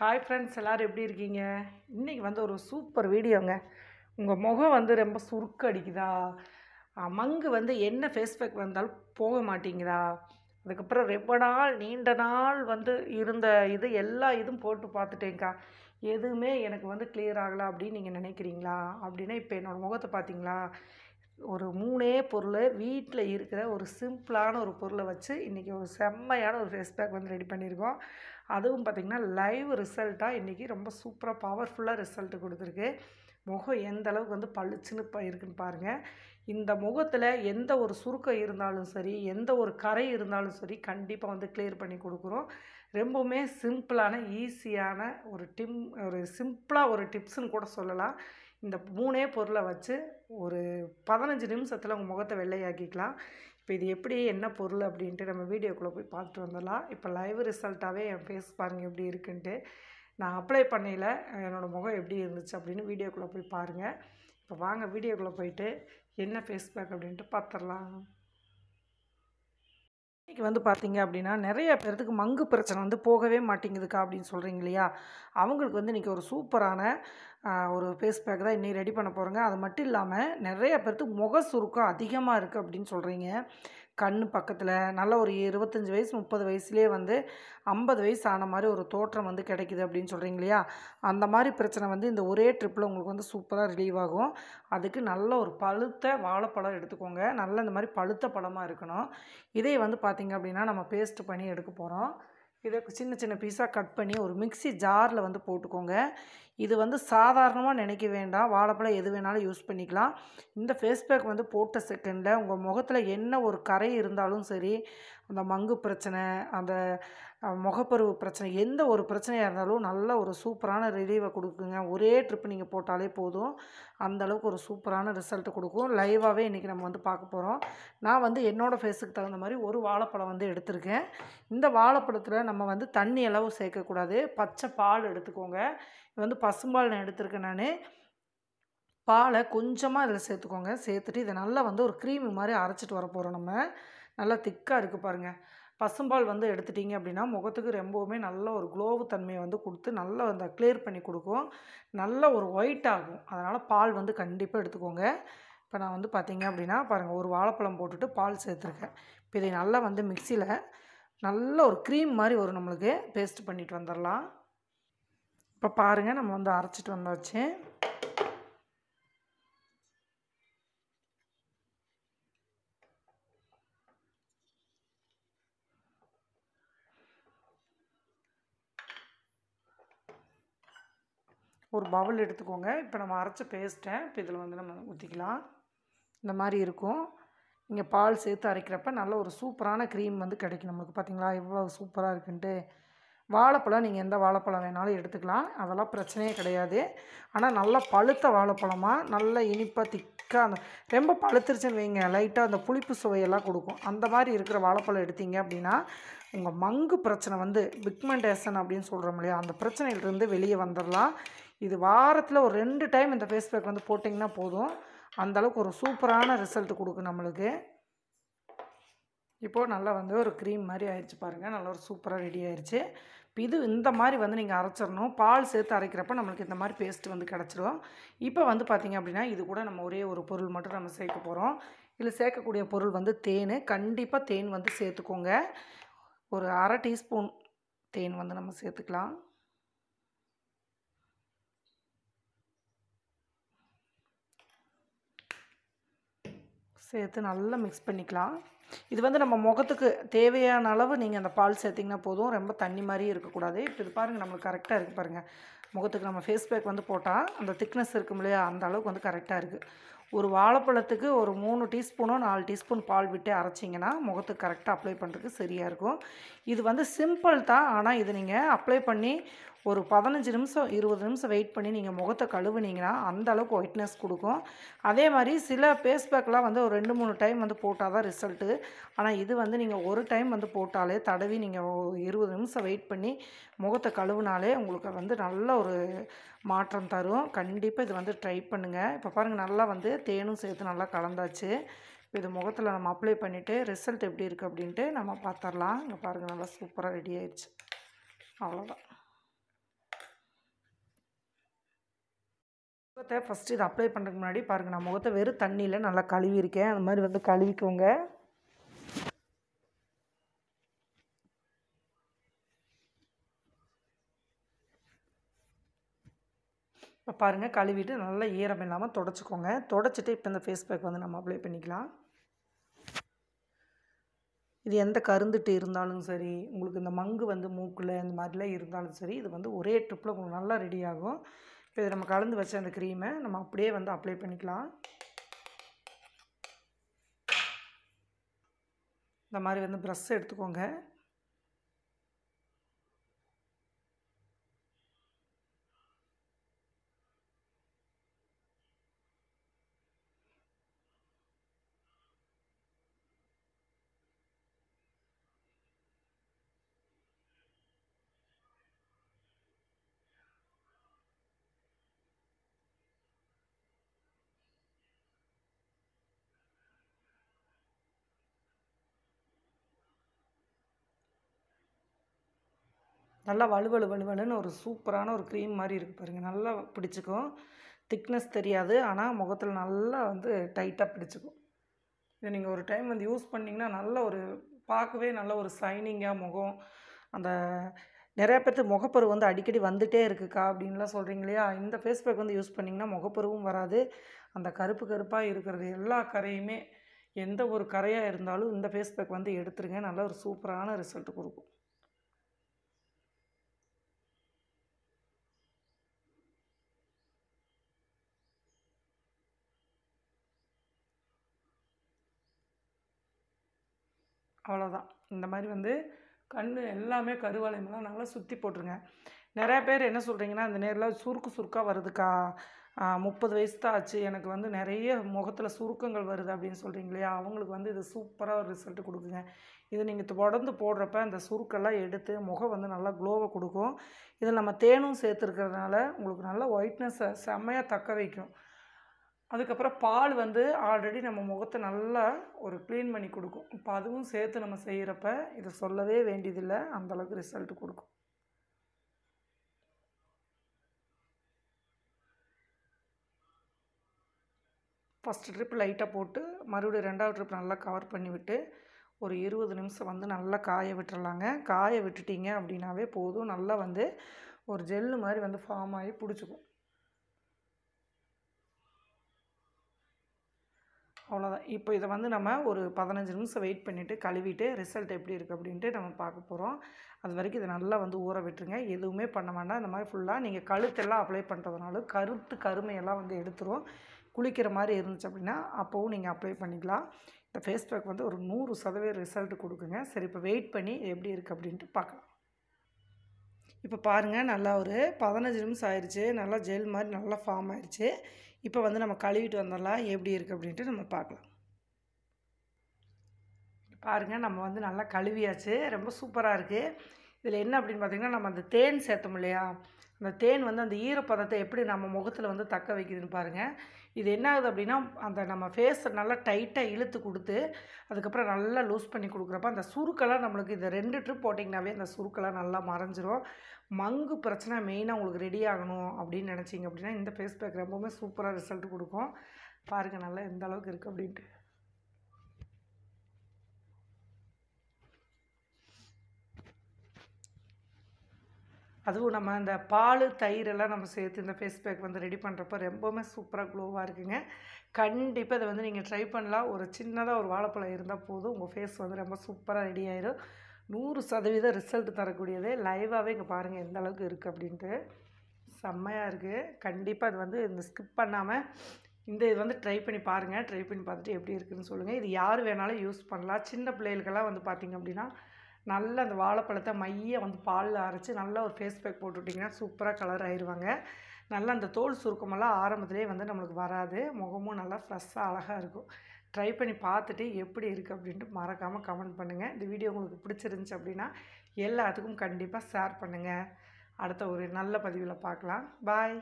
Hi friends எல்லோரும் எப்படி இருக்கீங்க? இன்றைக்கி வந்து ஒரு சூப்பர் வீடியோங்க. உங்கள் முகம் வந்து ரொம்ப சுருக்கு அடிக்குதா? மங்கு வந்து என்ன ஃபேஸ் பேக் வந்தாலும் போக மாட்டேங்குதா? அதுக்கப்புறம் ரொம்ப நாள் நீண்ட நாள் வந்து இருந்த இது எல்லா இதுவும் போட்டு பார்த்துட்டேங்க்கா எதுவுமே எனக்கு வந்து கிளியர் ஆகலை அப்படின்னு நீங்கள் நினைக்கிறீங்களா? அப்படின்னா இப்போ என்னோடய முகத்தை பார்த்தீங்களா? ஒரு மூணே பொருள் வீட்டில் இருக்கிற ஒரு சிம்பிளான ஒரு பொருளை வச்சு இன்றைக்கி ஒரு செம்மையான ஒரு ஃபேஸ் பேக் வந்து ரெடி பண்ணியிருக்கோம். அதுவும் பார்த்திங்கன்னா லைவ் ரிசல்ட்டாக இன்றைக்கி ரொம்ப சூப்பராக பவர்ஃபுல்லாக ரிசல்ட் கொடுத்துருக்கு. முகம் எந்த அளவுக்கு வந்து பளிச்சுன்னு இப்போ இருக்குன்னு பாருங்கள் இந்த முகத்தில் எந்த ஒரு சுருக்கம் இருந்தாலும் சரி எந்த ஒரு கரை இருந்தாலும் சரி கண்டிப்பாக வந்து கிளியர் பண்ணி கொடுக்குறோம். ரொம்பவுமே சிம்பிளான ஈஸியான ஒரு டிம் ஒரு சிம்பிளாக ஒரு டிப்ஸ்னு கூட சொல்லலாம். இந்த மூணே பொருளை வச்சு ஒரு பதினஞ்சு நிமிஷத்தில் உங்கள் முகத்தை வெள்ளையாக்கிக்கலாம். இப்போ இது எப்படி என்ன பொருள் அப்படின்ட்டு நம்ம வீடியோக்குள்ளே போய் பார்த்துட்டு வந்துடலாம். இப்போ லைவ் ரிசல்ட்டாகவே என் ஃபேஸ் பாருங்கள் எப்படி இருக்குன்ட்டு. நான் அப்ளை பண்ணையில் என்னோடய முகம் எப்படி இருந்துச்சு அப்படின்னு வீடியோக்குள்ளே போய் பாருங்கள் இப்போ வாங்க வீடியோக்குள்ளே போயிட்டு என்ன ஃபேஸ் பேக் அப்படின்ட்டு பார்த்துடலாம். இன்றைக்கி வந்து பார்த்தீங்க அப்படின்னா நிறைய பேர்த்துக்கு மங்கு பிரச்சனை வந்து போகவே மாட்டேங்குதுக்கா அப்படின்னு சொல்கிறீங்க இல்லையா? அவங்களுக்கு வந்து இன்றைக்கி ஒரு சூப்பரான ஒரு ஃபேஸ் பேக் தான் இன்றைக்கி ரெடி பண்ண போகிறேங்க அது மட்டும் இல்லாமல் நிறைய பேர்த்துக்கு முக சுருக்கம் அதிகமாக இருக்குது அப்படின்னு சொல்கிறீங்க கண் பக்கத்தில் நல்ல ஒரு இருபத்தஞ்சி வயசு முப்பது வயசுலேயே வந்து ஐம்பது வயசு ஆன மாதிரி ஒரு தோற்றம் வந்து கிடைக்குது அப்படின்னு சொல்கிறீங்க இல்லையா? அந்த மாதிரி பிரச்சனை வந்து இந்த ஒரே ட்ரிப்பில் உங்களுக்கு வந்து சூப்பராக ரிலீவ் ஆகும். அதுக்கு நல்ல ஒரு பழுத்த வாழைப்பழம் எடுத்துக்கோங்க. நல்ல இந்த மாதிரி பழுத்த பழமாக இருக்கணும். இதே வந்து பார்த்திங்க அப்படின்னா நம்ம பேஸ்ட் பண்ணி எடுக்க போகிறோம் இதை சின்ன சின்ன பீஸாக கட் பண்ணி ஒரு மிக்ஸி ஜாரில் வந்து போட்டுக்கோங்க. இது வந்து சாதாரணமாக நினைக்க வேண்டாம். வாழைப்பழம் எது வேணாலும் யூஸ் பண்ணிக்கலாம். இந்த ஃபேஸ் பேக் வந்து போட்ட செகண்டில் உங்கள் முகத்தில் என்ன ஒரு கரை இருந்தாலும் சரி அந்த மங்கு பிரச்சனை அந்த முகப்பருவு பிரச்சனை எந்த ஒரு பிரச்சனையாக இருந்தாலும் நல்ல ஒரு சூப்பரான ரிலீவை கொடுக்குங்க. ஒரே ட்ரிப் நீங்கள் போட்டாலே போதும். அந்த அளவுக்கு ஒரு சூப்பரான ரிசல்ட் கொடுக்கும். லைவாகவே இன்றைக்கி நம்ம வந்து பார்க்க போகிறோம் நான் வந்து என்னோடய ஃபேஸுக்கு தகுந்த மாதிரி ஒரு வாழைப்பழம் வந்து எடுத்திருக்கேன். இந்த வாழைப்பழத்தில் நம்ம வந்து தண்ணி அளவு சேர்க்கக்கூடாது. பச்சை பால் எடுத்துக்கோங்க. இது வந்து பசும்பால் நான் எடுத்திருக்கேன் நான். பாலை கொஞ்சமாக இதில் சேர்த்துக்கோங்க. சேர்த்துட்டு இதை நல்லா வந்து ஒரு க்ரீம் மாதிரி அரைச்சிட்டு வர போகிறோம் நம்ம. நல்லா திக்காக இருக்குது பாருங்கள் பசும்பால் வந்து எடுத்துட்டிங்க அப்படின்னா முகத்துக்கு ரொம்பவுமே நல்ல ஒரு க்ளோவு தன்மையை வந்து கொடுத்து நல்லா அந்த கிளியர் பண்ணி கொடுக்கும். நல்ல ஒரு ஒயிட் ஆகும். அதனால் பால் வந்து கண்டிப்பாக எடுத்துக்கோங்க. இப்போ நான் வந்து பார்த்தீங்க அப்படின்னா பாருங்கள் ஒரு வாழைப்பழம் போட்டுட்டு பால் சேர்த்துருக்கேன். இப்போ இதை நல்லா வந்து மிக்சியில் நல்ல ஒரு க்ரீம் மாதிரி வரும் நம்மளுக்கு பேஸ்ட் பண்ணிட்டு வந்துடலாம். இப்போ பாருங்கள் நம்ம வந்து அரைச்சிட்டு வந்தாச்சு. ஒரு பவுல் எடுத்துக்கோங்க. இப்போ நம்ம அரைச்ச பேஸ்ட்டை இப்போ இதில் வந்து நம்ம ஊற்றிக்கலாம் இந்த மாதிரி இருக்கும். நீங்கள் பால் சேர்த்து அரைக்கிறப்ப நல்ல ஒரு சூப்பரான க்ரீம் வந்து கிடைக்கும். நம்மளுக்கு பார்த்தீங்களா எவ்வளோ சூப்பராக இருக்குன்ட்டு. வாழைப்பழம் நீங்கள் எந்த வாழைப்பழம் வேணாலும் எடுத்துக்கலாம். அதெல்லாம் பிரச்சனையே கிடையாது. ஆனால் நல்லா பழுத்த வாழைப்பழமாக நல்ல இனிப்பாக திக்காக அந்த ரொம்ப பழுத்துருச்சுன்னு வைங்க. லைட்டாக அந்த புளிப்பு சுவையெல்லாம் கொடுக்கும். அந்த மாதிரி இருக்கிற வாழைப்பழம் எடுத்தீங்க அப்படின்னா உங்கள் மங்கு பிரச்சனை வந்து பிக்மெண்டேஷன் அப்படின்னு சொல்கிறோம் இல்லையா அந்த பிரச்சனையிலிருந்து வெளியே வந்துடலாம் இது வாரத்தில் ஒரு ரெண்டு டைம் இந்த ஃபேஸ் பேக் வந்து போட்டிங்கன்னா போதும். அந்த அளவுக்கு ஒரு சூப்பரான ரிசல்ட் கொடுக்கும் நம்மளுக்கு. இப்போது நல்லா வந்து ஒரு க்ரீம் மாதிரி ஆயிடுச்சு பாருங்கள் நல்லா ஒரு சூப்பராக ரெடி ஆயிடுச்சு இப்போ இது இந்த மாதிரி வந்து நீங்கள் அரைச்சிடணும். பால் சேர்த்து அரைக்கிறப்ப நம்மளுக்கு இந்த மாதிரி பேஸ்ட் வந்து கிடச்சிரும். இப்போ வந்து பார்த்திங்க அப்படின்னா இது கூட நம்ம ஒரே ஒரு பொருள் மட்டும் நம்ம சேர்க்க போகிறோம் இதில் சேர்க்கக்கூடிய பொருள் வந்து தேன். கண்டிப்பாக தேன் வந்து சேர்த்துக்கோங்க. ஒரு அரை டீஸ்பூன் தேன் வந்து நம்ம சேர்த்துக்கலாம். சேர்த்து நல்லா மிக்ஸ் பண்ணிக்கலாம். இது வந்து நம்ம முகத்துக்கு தேவையான அளவு நீங்கள் அந்த பால் சேர்த்திங்கன்னா போதும். ரொம்ப தண்ணி மாதிரியே இருக்கக்கூடாது. இப்போ இது பாருங்கள் நம்மளுக்கு கரெக்டாக இருக்குது பாருங்கள் முகத்துக்கு நம்ம ஃபேஸ் பேக் வந்து போட்டால் அந்த திக்னஸ் இருக்கும் இல்லையா? அந்த அளவுக்கு வந்து கரெக்டாக இருக்குது ஒரு வாழைப்பழத்துக்கு ஒரு மூணு டீஸ்பூனோ நாலு டீஸ்பூன் பால் விட்டு அரைச்சிங்கன்னா முகத்துக்கு கரெக்டாக அப்ளை பண்ணுறதுக்கு சரியாக இருக்கும். இது வந்து சிம்பிள் தான். ஆனால் இது நீங்கள் அப்ளை பண்ணி ஒரு பதினஞ்சு நிமிஷம் இருபது நிமிஷம் வெயிட் பண்ணி நீங்கள் முகத்தை கழுவுனீங்கன்னா அந்த அளவுக்கு ஒயிட்னஸ் கொடுக்கும். அதே மாதிரி சில ஃபேஸ் பேக்லாம் வந்து ஒரு ரெண்டு மூணு டைம் வந்து போட்டால் தான் ரிசல்ட்டு ஆனால் இது வந்து நீங்கள் ஒரு டைம் வந்து போட்டாலே தடவி நீங்கள் இருபது நிமிஷம் வெயிட் பண்ணி முகத்தை கழுவுனாலே உங்களுக்கு வந்து நல்ல ஒரு மாற்றம் தரும். கண்டிப்பாக இது வந்து ட்ரை பண்ணுங்கள் இப்போ பாருங்கள் நல்லா வந்து தேனும் சேர்த்து நல்லா கலந்தாச்சு. இப்போ இது முகத்தில் நம்ம அப்ளை பண்ணிவிட்டு ரிசல்ட் எப்படி இருக்குது அப்படின்ட்டு நம்ம பார்த்துடலாம். இங்கே பாருங்கள் நல்லா சூப்பராக ரெடி ஆயிடுச்சு. அவ்வளோதான் முகத்தை ஃபஸ்ட்டு இதை அப்ளை பண்ணுறதுக்கு முன்னாடி பாருங்கள் நான் முகத்தை வெறும் தண்ணியில் நல்லா கழுவிருக்கேன் அந்த மாதிரி வந்து கழுவிக்கோங்க. இப்போ பாருங்கள் கழுவிட்டு நல்லா ஈரம் இல்லாமல் தொடச்சிக்கோங்க. தொடச்சிட்டு இப்போ இந்த ஃபேஸ் பேக் வந்து நம்ம அப்ளை பண்ணிக்கலாம். இது எந்த கருந்துட்டு இருந்தாலும் சரி உங்களுக்கு இந்த மங்கு வந்து மூக்கில் இந்த மாதிரிலாம் இருந்தாலும் சரி இது வந்து ஒரே ட்ரிப்பில் உங்களுக்கு நல்லா ரெடி ஆகும். இப்போ இதை நம்ம கலந்து வச்ச அந்த க்ரீமை நம்ம அப்படியே வந்து அப்ளை பண்ணிக்கலாம். இந்த மாதிரி வந்து ப்ரஷ் எடுத்துக்கோங்க. நல்லா வலுவலு வலுவலுன்னு ஒரு சூப்பரான ஒரு க்ரீம் மாதிரி இருக்குது பாருங்கள் நல்லா பிடிச்சிக்கும் திக்னஸ் தெரியாது. ஆனால் முகத்தில் நல்லா வந்து டைட்டாக பிடிச்சிக்கும் இதை நீங்கள் ஒரு டைம் வந்து யூஸ் பண்ணிங்கன்னா நல்ல ஒரு பார்க்கவே நல்ல ஒரு ஷைனிங்காக முகம். அந்த நிறையா பேர்த்து முகப்பரு வந்து அடிக்கடி வந்துகிட்டே இருக்குக்கா அப்படின்லாம் சொல்கிறீங்க இல்லையா? இந்த ஃபேஸ் பேக் வந்து யூஸ் பண்ணிங்கன்னா முகப்பருவும் வராது. அந்த கருப்பு கருப்பாக இருக்கிறது எல்லா கரையுமே எந்த ஒரு கரையாக இருந்தாலும் இந்த ஃபேஸ் பேக் வந்து எடுத்துருங்க. நல்ல ஒரு சூப்பரான ரிசல்ட் கொடுக்கும். அவ்வளோதான் இந்த மாதிரி வந்து கண் எல்லாமே கருவளையமெல்லாம் நல்லா சுற்றி போட்டுருங்க. நிறையா பேர் என்ன சொல்கிறீங்கன்னா அந்த நேரில் சுருக்கு சுருக்காக வருதுக்கா? முப்பது வயசு தான் ஆச்சு. எனக்கு வந்து நிறைய முகத்தில் சுருக்கங்கள் வருது அப்படின்னு சொல்கிறீங்க இல்லையா? அவங்களுக்கு வந்து இது சூப்பராக ஒரு ரிசல்ட் கொடுக்குங்க. இது நீங்கள் தொடர்ந்து போடுறப்ப அந்த சுருக்கெல்லாம் எடுத்து முகம் வந்து நல்லா க்ளோவை கொடுக்கும். இதில் நம்ம தேனும் சேர்த்துருக்கிறதுனால உங்களுக்கு நல்ல ஒயிட்னஸை செம்மையாக தக்க வைக்கும். அதுக்கப்புறம் பால் வந்து ஆல்ரெடி நம்ம முகத்தை நல்லா ஒரு க்ளீன் பண்ணி கொடுக்கும். இப்போ அதுவும் சேர்த்து நம்ம செய்கிறப்ப இதை சொல்லவே வேண்டியதில்லை. அந்தளவுக்கு ரிசல்ட் கொடுக்கும். ஃபஸ்ட்டு ட்ரிப் லைட்டாக போட்டு மறுபடியும் ரெண்டாவது ட்ரிப் நல்லா கவர் பண்ணிவிட்டு ஒரு இருபது நிமிஷம் வந்து நல்லா காய விட்டுறலாங்க. காய விட்டுட்டீங்க அப்படின்னாவே போதும். நல்லா வந்து ஒரு ஜெல்லு மாதிரி வந்து ஃபார்ம் ஆகி பிடிச்சிக்கும். அவ்வளோதான் இப்போ இதை வந்து நம்ம ஒரு பதினஞ்சு நிமிஷம் வெயிட் பண்ணிவிட்டு கழுவிட்டு ரிசல்ட் எப்படி இருக்குது அப்படின்ட்டு நம்ம பார்க்க போகிறோம் அது வரைக்கும் இதை நல்லா வந்து ஊற விட்டுருங்க. எதுவுமே பண்ண வேண்டாம். இந்த மாதிரி ஃபுல்லாக நீங்கள் கழுத்தெல்லாம் அப்ளை பண்ணுறதுனால கருத்து கருமையெல்லாம் வந்து எடுத்துரும். குளிக்கிற மாதிரி இருந்துச்சு அப்படின்னா அப்போவும் நீங்கள் அப்ளை பண்ணிக்கலாம். இந்த ஃபேஸ் பேக் வந்து ஒரு நூறு சதவீத ரிசல்ட் கொடுக்குங்க. சரி இப்போ வெயிட் பண்ணி எப்படி இருக்குது அப்படின்ட்டு பார்க்கலாம். இப்போ பாருங்கள் நல்லா ஒரு பதினஞ்சு நிமிஷம் ஆயிடுச்சு நல்லா ஜெல் மாதிரி நல்லா ஃபார்ம் ஆயிடுச்சு இப்போ வந்து நம்ம கழுவிட்டு வந்துடலாம். எப்படி இருக்குது அப்படின்ட்டு நம்ம பார்க்கலாம். பாருங்கள் நம்ம வந்து நல்லா கழுவியாச்சு. ரொம்ப சூப்பராக இருக்குது இதில் என்ன அப்படின்னு பார்த்தீங்கன்னா நம்ம அந்த தேன் சேர்த்தோம் இல்லையா? அந்த தேன் வந்து அந்த ஈரப்பதத்தை எப்படி நம்ம முகத்தில் வந்து தக்க வைக்குதுன்னு பாருங்கள் இது என்ன ஆகுது அப்படின்னா அந்த நம்ம ஃபேஸை நல்லா டைட்டாக இழுத்து கொடுத்து அதுக்கப்புறம் நல்லா லூஸ் பண்ணி கொடுக்குறப்ப அந்த சுருக்கெல்லாம் நம்மளுக்கு இந்த ரெண்டு ட்ரிப் போட்டிங்கனாவே அந்த சுருக்கெல்லாம் நல்லா மறைஞ்சிரும். மங்கு பிரச்சனை மெயினாக உங்களுக்கு ரெடி ஆகணும் அப்படின்னு நினச்சிங்க அப்படின்னா இந்த ஃபேஸ் பேக் ரொம்பவுமே சூப்பராக ரிசல்ட் கொடுக்கும். பாருங்கள் நல்லா எந்த அளவுக்கு இருக்குது அப்படின்ட்டு. அதுவும் நம்ம இந்த பால் தயிர் எல்லாம் நம்ம சேர்த்து இந்த ஃபேஸ் பேக் வந்து ரெடி பண்ணுறப்ப ரொம்பவுமே சூப்பராக க்ளோவாக இருக்குங்க. கண்டிப்பாக இதை வந்து நீங்கள் ட்ரை பண்ணலாம். ஒரு சின்னதாக ஒரு வாழைப்பழம் இருந்தால் போதும். உங்கள் ஃபேஸ் வந்து ரொம்ப சூப்பராக ரெடி ஆயிரும். நூறு சதவீதம் ரிசல்ட் தரக்கூடியது. லைவாகவே இங்கே பாருங்கள் எந்த அளவுக்கு இருக்குது அப்படின்ட்டு. செம்மையாக இருக்குது கண்டிப்பாக இது வந்து இந்த ஸ்கிப் பண்ணாமல் இந்த இது வந்து ட்ரை பண்ணி பாருங்கள் ட்ரை பண்ணி பார்த்துட்டு எப்படி இருக்குதுன்னு சொல்லுங்கள் இது யார் வேணாலும் யூஸ் பண்ணலாம். சின்ன பிள்ளைகளுக்கெல்லாம் வந்து பார்த்திங்க அப்படின்னா நல்லா அந்த வாழைப்பழத்தை மைய வந்து பாலில் அரைச்சி நல்லா ஒரு ஃபேஸ் பேக் போட்டுவிட்டிங்கன்னா சூப்பராக கலர் ஆயிடுவாங்க நல்லா அந்த தோல் சுருக்கமெல்லாம் ஆரம்பத்திலே வந்து நம்மளுக்கு வராது. முகமும் நல்லா ஃப்ரெஷ்ஷாக அழகாக இருக்கும். ட்ரை பண்ணி பார்த்துட்டு எப்படி இருக்குது அப்படின்ட்டு மறக்காமல் கமெண்ட் பண்ணுங்கள் இந்த வீடியோ உங்களுக்கு பிடிச்சிருந்துச்சி அப்படின்னா எல்லாத்துக்கும் கண்டிப்பாக ஷேர் பண்ணுங்கள் அடுத்த ஒரு நல்ல பதிவில் பார்க்கலாம். பாய்